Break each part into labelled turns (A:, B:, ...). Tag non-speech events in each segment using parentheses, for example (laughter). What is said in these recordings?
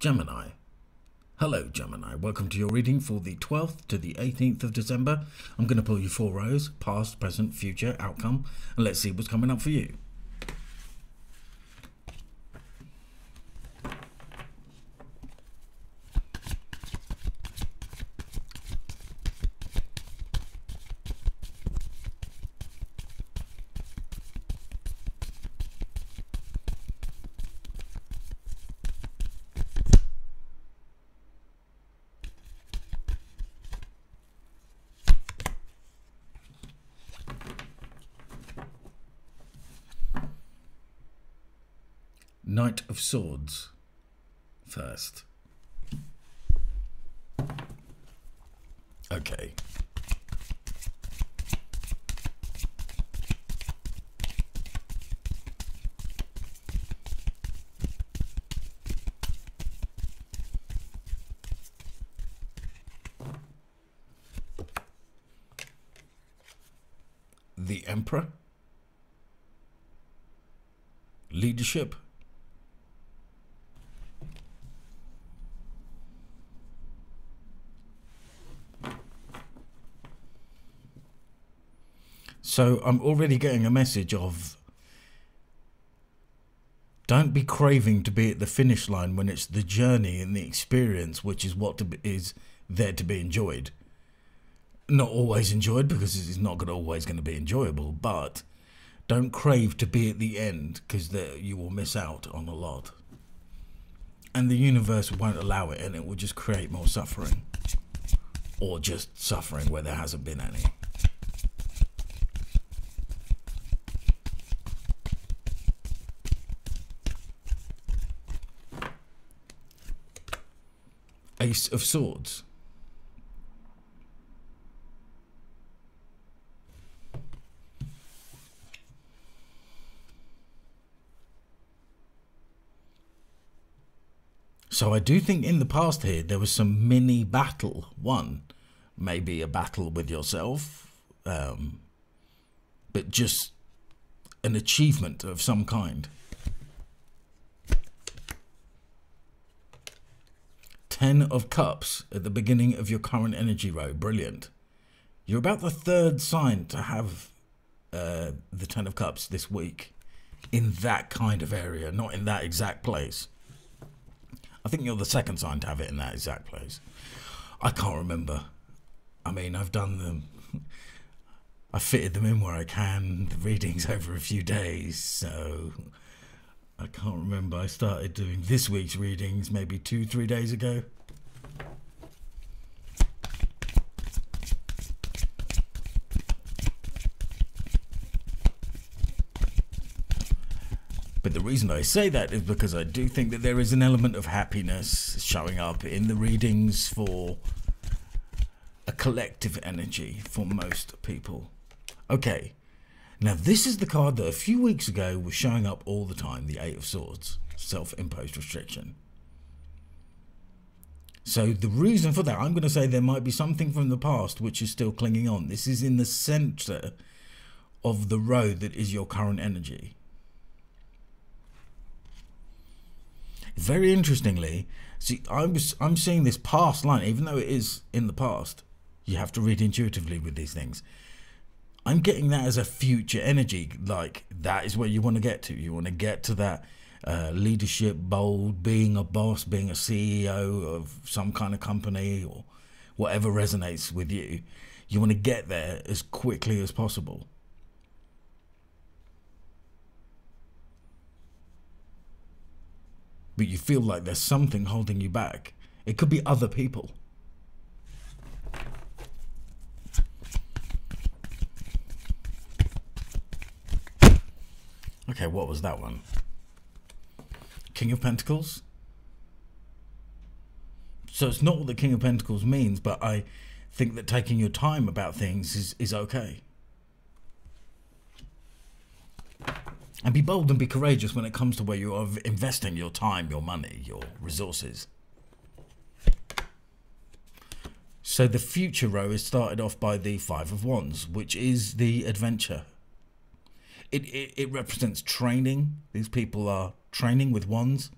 A: Gemini. Hello, Gemini. Welcome to your reading for the 12th to the 18th of December. I'm going to pull you four rows past, present, future, outcome, and let's see what's coming up for you. Knight of Swords first. Okay. The Emperor. Leadership. So I'm already getting a message of don't be craving to be at the finish line when it's the journey and the experience which is what to be, is there to be enjoyed. Not always enjoyed because it's not gonna, always going to be enjoyable, but don't crave to be at the end because you will miss out on a lot. And the universe won't allow it and it will just create more suffering. Or just suffering where there hasn't been any. Ace of Swords. So I do think in the past here there was some mini battle. One, maybe a battle with yourself, um, but just an achievement of some kind. Ten of Cups at the beginning of your current energy row. Brilliant. You're about the third sign to have uh, the Ten of Cups this week in that kind of area, not in that exact place. I think you're the second sign to have it in that exact place. I can't remember. I mean, I've done them. (laughs) I fitted them in where I can. The readings (laughs) over a few days, so I can't remember. I started doing this week's readings maybe two, three days ago. But the reason I say that is because I do think that there is an element of happiness showing up in the readings for a collective energy for most people. Okay, now, this is the card that a few weeks ago was showing up all the time the Eight of Swords, self imposed restriction. So, the reason for that, I'm going to say there might be something from the past which is still clinging on. This is in the center of the road that is your current energy. Very interestingly, see, I'm, I'm seeing this past line, even though it is in the past. You have to read intuitively with these things I'm getting that as a future energy. Like that is where you want to get to. You want to get to that uh, leadership, bold, being a boss, being a CEO of some kind of company or whatever resonates with you. You want to get there as quickly as possible. But you feel like there's something holding you back. It could be other people. Okay, what was that one? King of Pentacles? So it's not what the King of Pentacles means, but I think that taking your time about things is, is okay. And be bold and be courageous when it comes to where you are investing your time, your money, your resources. So the future row is started off by the Five of Wands, which is the adventure it, it, it represents training. These people are training with wands.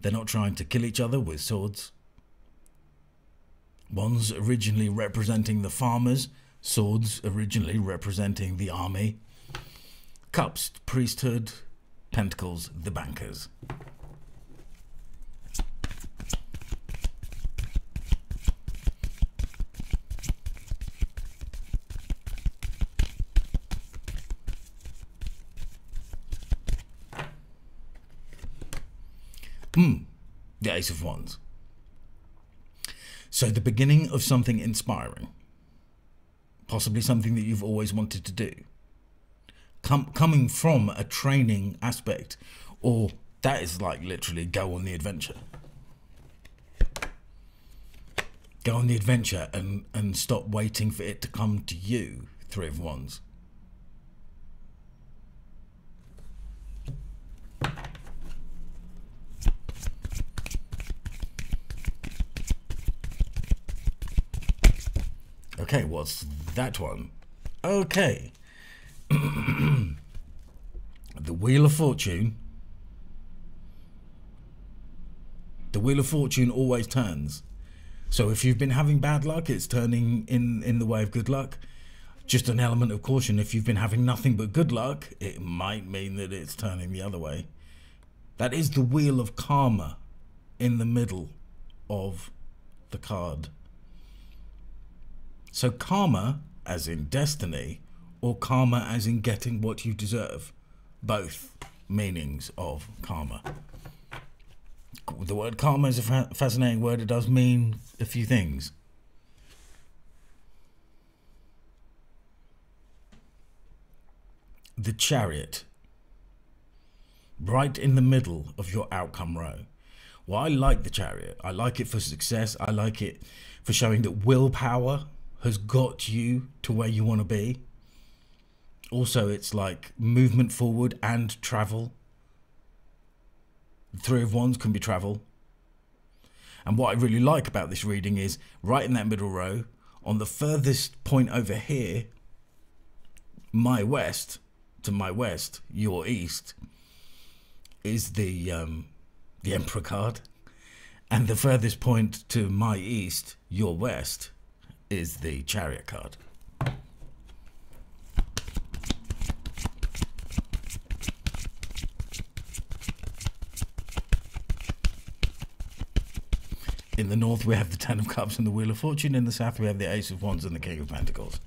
A: They're not trying to kill each other with swords. Wands originally representing the farmers, swords originally representing the army. Cups, priesthood, pentacles, the bankers. Hmm, the Of Wands. So, the beginning of something inspiring, possibly something that you've always wanted to do, Com- coming from a training aspect, or that is like literally go on the adventure. Go on the adventure and, and stop waiting for it to come to you, Three of Wands. Okay, what's that one? Okay. (clears throat) the Wheel of Fortune. The Wheel of Fortune always turns. So if you've been having bad luck, it's turning in, in the way of good luck. Just an element of caution. If you've been having nothing but good luck, it might mean that it's turning the other way. That is the Wheel of Karma in the middle of the card. So, karma, as in destiny, or karma as in getting what you deserve. Both meanings of karma. The word karma is a fascinating word. It does mean a few things. The chariot, right in the middle of your outcome row. Well, I like the chariot. I like it for success. I like it for showing that willpower has got you to where you want to be. Also, it's like movement forward and travel. Three of Wands can be travel. And what I really like about this reading is right in that middle row, on the furthest point over here, my west, to my west, your east, is the um, the Emperor card, and the furthest point to my east, your west, is the Chariot card. In the north, we have the Ten of Cups and the Wheel of Fortune. In the south, we have the Ace of Wands and the King of Pentacles.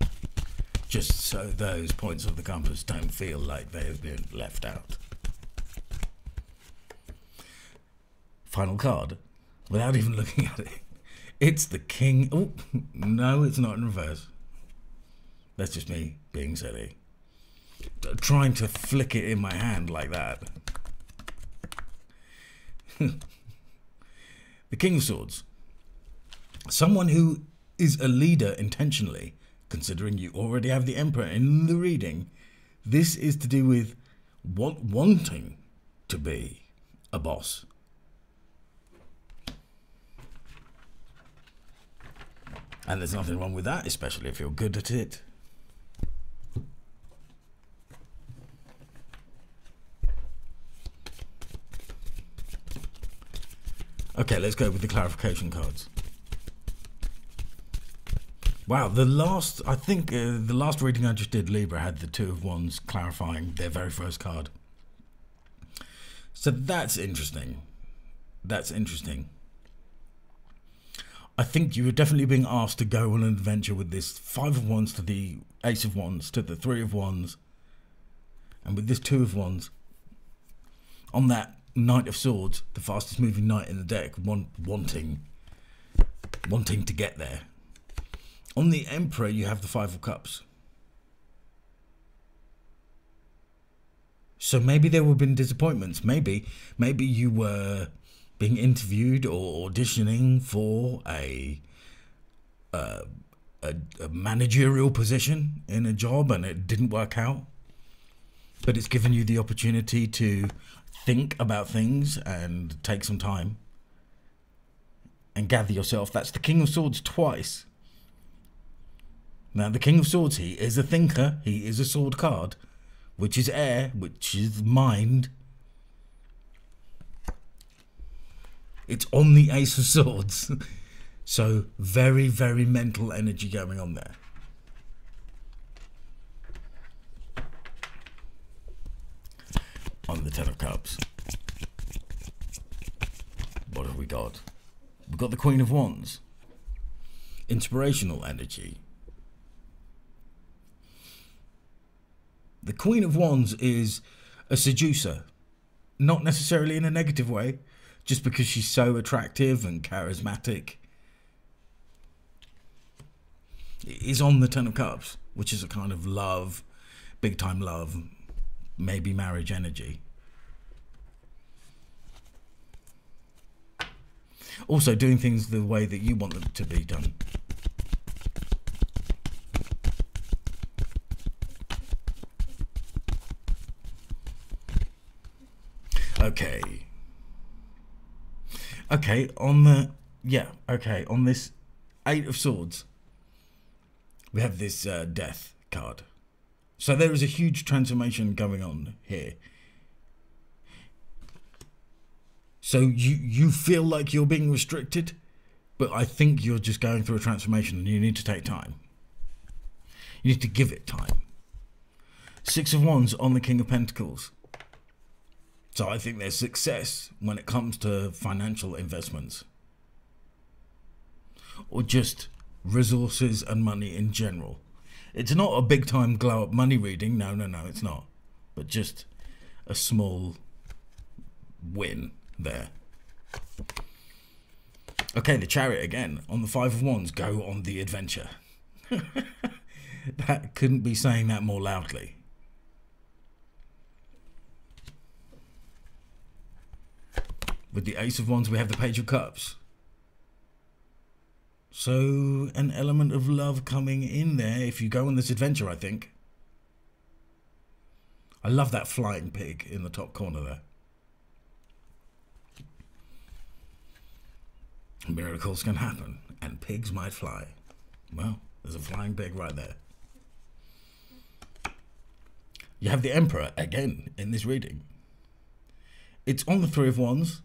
A: Just so those points of the compass don't feel like they have been left out. Final card, without even (laughs) looking at it. It's the King. Oh, (laughs) no, it's not in reverse. That's just me being silly. Uh, trying to flick it in my hand like that. (laughs) the King of Swords. Someone who is a leader intentionally, considering you already have the Emperor in the reading. This is to do with want, wanting to be a boss. And there's nothing wrong with that, especially if you're good at it. Okay, let's go with the clarification cards. Wow, the last, I think uh, the last reading I just did, Libra, had the Two of Wands clarifying their very first card. So that's interesting. That's interesting. I think you were definitely being asked to go on an adventure with this Five of Wands to the Ace of Wands to the Three of Wands, and with this Two of Wands on that Knight of Swords, the fastest moving knight in the deck, want, wanting, wanting to get there. On the Emperor, you have the Five of Cups. So maybe there would have been disappointments. Maybe, maybe you were being interviewed or auditioning for a, uh, a, a managerial position in a job and it didn't work out. But it's given you the opportunity to think about things and take some time and gather yourself. That's the King of Swords twice. Now, the King of Swords, he is a thinker, he is a sword card, which is air, which is mind, It's on the Ace of Swords. so very, very mental energy going on there. On the Ten of Cups. What have we got? We've got the Queen of Wands. Inspirational energy. The Queen of Wands is a seducer, not necessarily in a negative way, just because she's so attractive and charismatic. Is on the Ten of Cups, which is a kind of love, big time love, maybe marriage energy. Also, doing things the way that you want them to be done. Okay. Okay, on the yeah, okay, on this Eight of Swords, we have this uh, Death card. So there is a huge transformation going on here. So you you feel like you're being restricted, but I think you're just going through a transformation and you need to take time. You need to give it time. Six of Wands on the King of Pentacles. So I think there's success when it comes to financial investments or just resources and money in general. It's not a big time glow up money reading. No, no, no, it's not. But just a small win there. Okay, the chariot again on the five of wands. Go on the adventure. (laughs) that couldn't be saying that more loudly. With the Ace of Wands, we have the Page of Cups. So, an element of love coming in there if you go on this adventure, I think. I love that flying pig in the top corner there. Miracles can happen, and pigs might fly. Well, there's a flying pig right there. You have the Emperor again in this reading. It's on the Three of Wands.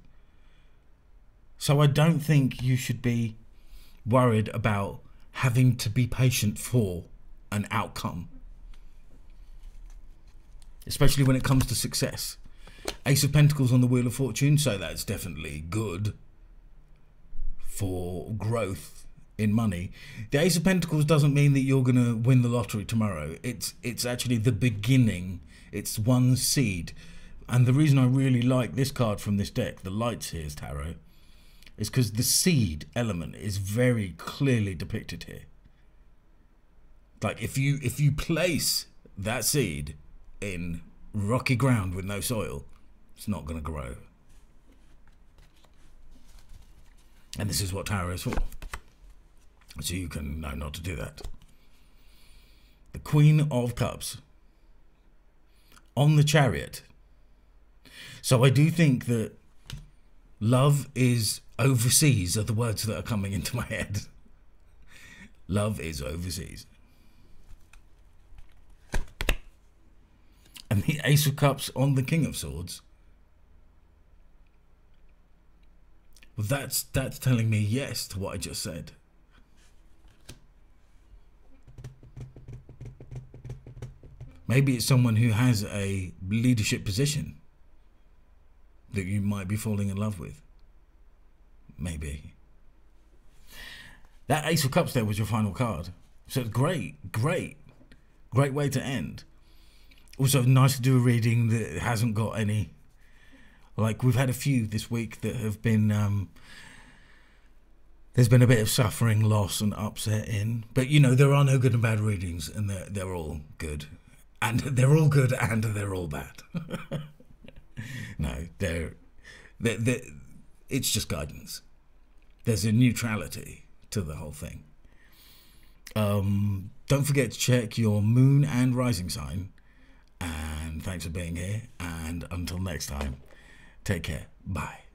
A: So I don't think you should be worried about having to be patient for an outcome, especially when it comes to success. Ace of Pentacles on the Wheel of Fortune, so that's definitely good for growth in money. The Ace of Pentacles doesn't mean that you're going to win the lottery tomorrow. It's it's actually the beginning. It's one seed. And the reason I really like this card from this deck, the Light Seer's Tarot, is because the seed element is very clearly depicted here. Like if you if you place that seed in rocky ground with no soil, it's not going to grow. And this is what tarot is for. So you can know not to do that. The Queen of Cups on the chariot. So I do think that love is overseas are the words that are coming into my head. Love is overseas. And the Ace of Cups on the King of Swords. Well, that's that's telling me yes to what I just said. Maybe it's someone who has a leadership position that you might be falling in love with. Maybe. That Ace of Cups there was your final card. So great, great, great way to end. Also, nice to do a reading that hasn't got any. Like, we've had a few this week that have been. Um, there's been a bit of suffering, loss, and upset in. But, you know, there are no good and bad readings, and they're, they're all good. And (laughs) they're all good and they're all bad. (laughs) no, they're, they're, they're, it's just guidance there's a neutrality to the whole thing. Um, don't forget to check your moon and rising sign. And thanks for being here. And until next time, take care. Bye.